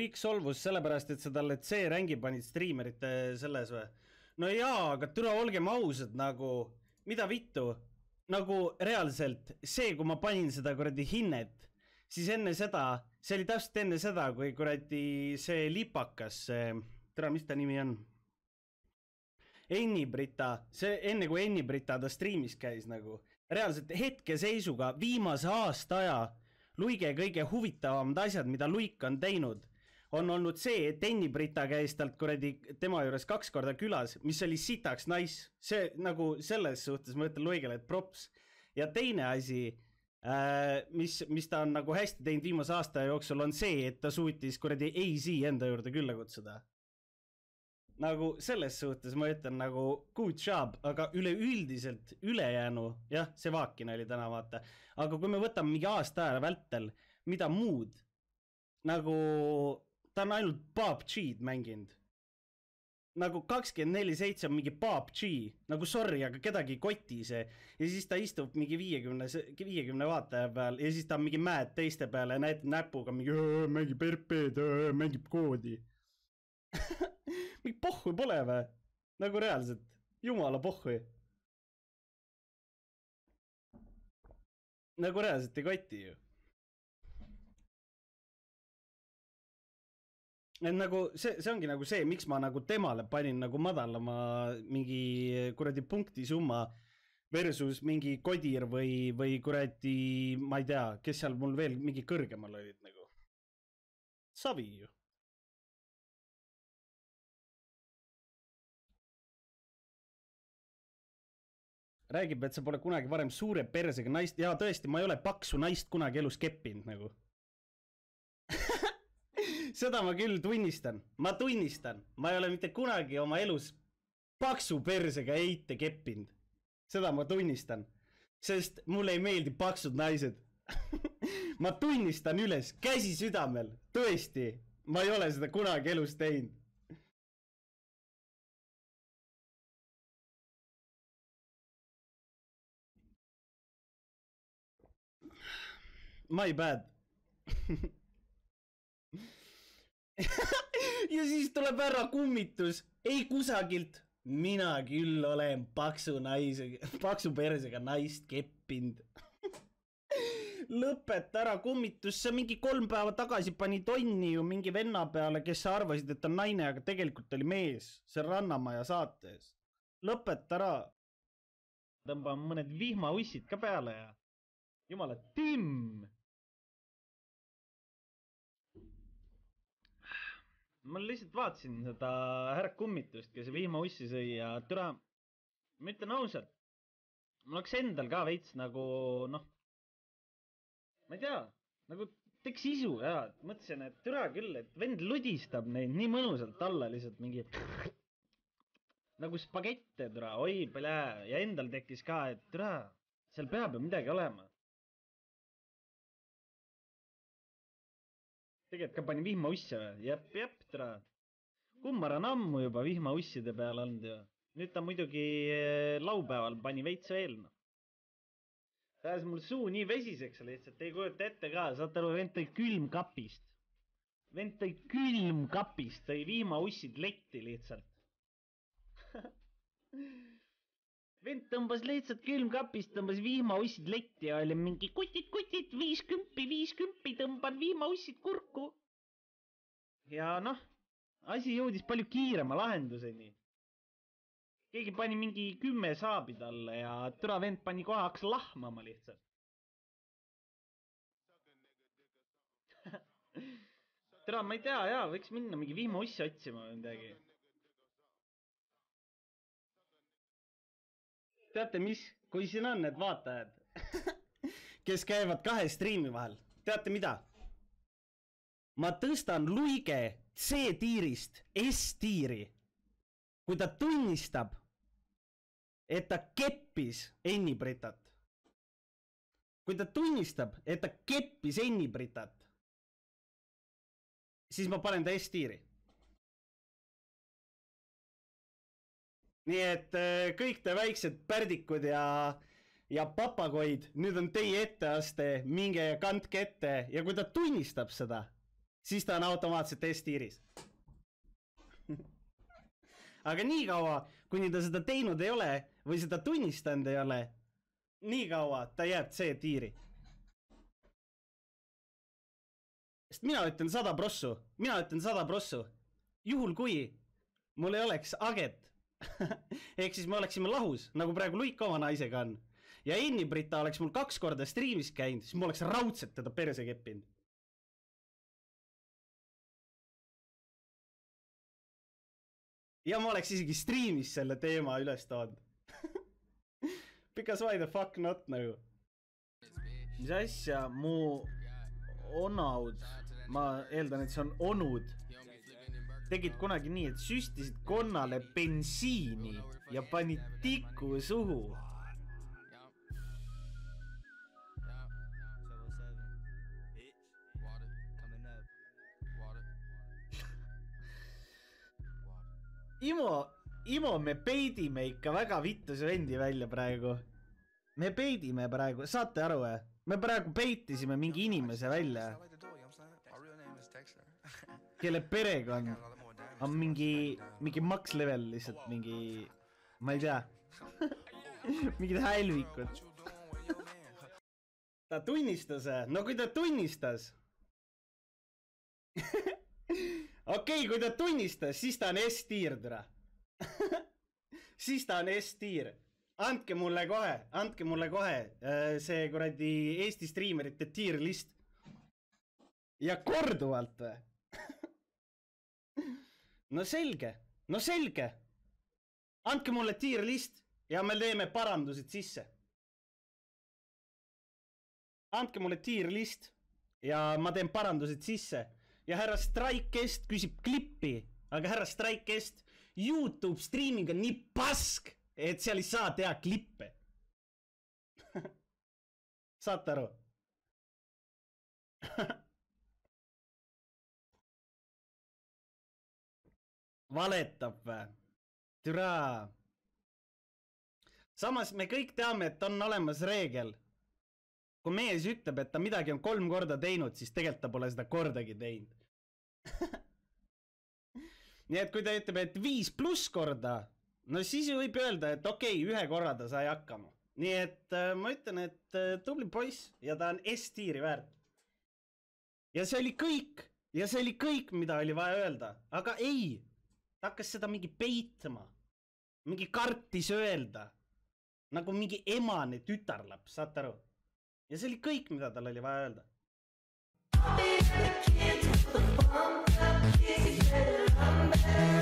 Luik solvus sellepärast, et sa talle C-rängi panid striimerite selles või? no jaa, aga türa, olgem ausad nagu, mida vittu, nagu reaalselt see, kui ma panin seda kuradi hinnet, siis enne seda, see oli täpselt enne seda, kui kuradi see lipakas, see, tere, mis ta nimi on? Enni-Brita, see enne kui Enni-Brita ta striimis käis nagu, reaalselt hetkeseisuga viimase aasta aja Luige kõige huvitavamad asjad, mida Luik on teinud, on olnud see, et Enni-Brita käis talt kuradi tema juures kaks korda külas, mis oli sitaks nice, see nagu selles suhtes ma ütlen Luigele, et props. ja teine asi äh,, mis, mis ta on nagu hästi teinud viimase aasta jooksul, on see, et ta suutis kuradi AZ enda juurde külla kutsuda. Nagu selles suhtes ma ütlen nagu good job, aga üleüldiselt ülejäänu, jah, see Vakin oli täna vaata, aga kui me võtame mingi aasta aja vältel, mida muud nagu ta on ainult PUBG-d mänginud. nagu kakskümmend neli seitse on mingi PUBG, nagu sorry, aga kedagi ei koti see ja siis ta istub mingi viiekümne, viiekümne vaataja peal ja siis ta on mingi mad teiste peale ja näitab näpuga mingi "Öö, mängib RP-d, mängib koodi mingi pohhu pole või? nagu reaalselt, jumala pohhu. nagu reaalselt ei koti ju. Et nagu see, see ongi nagu see, miks ma nagu temale panin nagu madalama mingi kuradi punktisumma versus mingi Kodir või, või kuradi, ma ei tea, kes seal mul veel mingi kõrgemal olid nagu. savi ju. räägib, et sa pole kunagi varem suure persega naist, jaa tõesti, ma ei ole paksu naist kunagi elus keppinud nagu. Seda ma küll tunnistan, ma tunnistan, ma ei ole mitte kunagi oma elus paksu persega eite keppinud. seda ma tunnistan, sest mulle ei meeldi paksud naised. ma tunnistan üles, käsi südamel, tõesti, ma ei ole seda kunagi elus teinud. My bad. ja siis tuleb ära kummitus, ei kusagilt. mina küll olen paksu naisega, paksu persega naist keppinud. lõpeta ära kummitus, sa mingi kolm päeva tagasi pani tonni ju mingi venna peale, kes sa arvasid, et on naine, aga tegelikult oli mees, see Rannamaja saates. lõpeta ära. tõmban mõned vihmaussid ka peale ja jumala timm ma lihtsalt vaatasin seda härra kummitust, kes vihmaussi sõi ja türa, ma ütlen ausalt, mul oleks endal ka veits nagu noh, ma ei tea, nagu teeks isu ja mõtlesin, et türa küll, et vend ludistab neid nii mõnusalt alla lihtsalt mingi nagu spagette türa, oi, ja endal tekkis ka, et türa, seal peab ju midagi olema. Tegelikult ka pani vihmausse või? jep, jep, tere. kummar on ammu juba vihmausside peal olnud ju. nüüd ta muidugi eh, laupäeval pani veits veel noh. ajas mul suu nii vesiseks lihtsalt, ei kujuta ette ka, saate aru, vend tõi külmkapist. vend tõi külmkapist, tõi vihmaussid letti lihtsalt. vend tõmbas lihtsalt külmkapist, tõmbas vihmaussid letti ja oli mingi kutid-kutid, viis kümpi, viis kümpi, tõmban vihmaussid kurku. ja noh, asi jõudis palju kiirema lahenduseni. keegi pani mingi kümme saabi talle ja türa vend pani kohe, hakkas lahmama lihtsalt. türa, ma ei tea jaa, võiks minna mingi vihmaussi otsima või midagi teate mis, kui siin on need vaatajad, kes käivad kahe striimi vahel, teate mida? ma tõstan luige C-tiirist S-tiiri, kui ta tunnistab, et ta keppis Enni Britat. kui ta tunnistab, et ta keppis Enni Britat, siis ma panen ta S-tiiri nii et äh, kõik te väiksed pärdikud ja, ja papagoid, nüüd on teie etteaste, minge ja kandke ette. Ja kui ta tunnistab seda, siis ta on automaatselt S-tiiris. Aga niikaua, kuni ta seda teinud ei ole või seda tunnistanud ei ole, nii kaua ta jääb C-tiiri. sest mina ütlen sada prossu, mina ütlen sada prossu, juhul kui mul ei oleks aget ehk siis me oleksime lahus, nagu praegu Luik oma naisega on ja Enni-Brita oleks mul kaks korda striimis käinud, siis ma oleks raudselt teda perse keppinud. ja ma oleks isegi striimis selle teema üles toonud Because why the fuck not nagu. mis asja, mu onaud, ma eeldan, et see on onud, tegid kunagi nii, et süstisid konnale bensiini ja panid tiku suhu Imo, Imo, me peidime ikka väga vittuse vendi välja praegu. me peidime praegu, saate aru või? me praegu peitisime mingi inimese välja, kelle perekond on mingi, mingi max level lihtsalt mingi, ma ei tea. Mingid hälvikud. Ta tunnistas, no kui ta tunnistas. Okei okay,, kui ta tunnistas, siis ta on S-tiir, tere siis ta on S-tiir. andke mulle kohe, andke mulle kohe äh, see kuradi Eesti striimerite tier list. ja korduvalt või no selge, no selge. andke mulle tier list ja me teeme parandused sisse. andke mulle tier list ja ma teen parandused sisse ja härra Strikest küsib klippi, aga härra Strikest, Youtube streaming on nii pask, et seal ei saa teha klippe saate aru valetab vä? türa. samas me kõik teame, et on olemas reegel kui mees ütleb, et ta midagi on kolm korda teinud, siis tegelikult ta pole seda kordagi teinud nii et kui ta ütleb, et viis pluss korda, no siis võib öelda, et okei okay,, ühe korra ta sai hakkama. nii et äh, ma ütlen, et äh, tubli poiss ja ta on S-tiiri väärt. ja see oli kõik ja see oli kõik, mida oli vaja öelda, aga ei, ta hakkas seda mingi peitma, mingi kartis öelda nagu mingi emane tütarlaps, saate aru? ja see oli kõik, mida tal oli vaja öelda. I'll be the kid with the bump up, kick it, get it, I'm back.